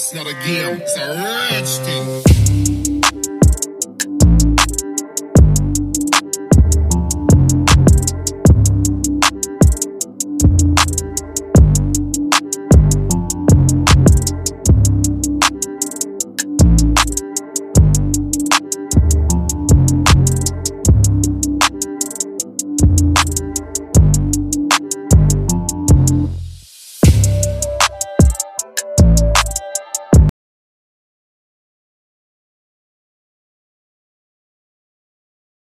It's not a game, it's a ratchet. thing.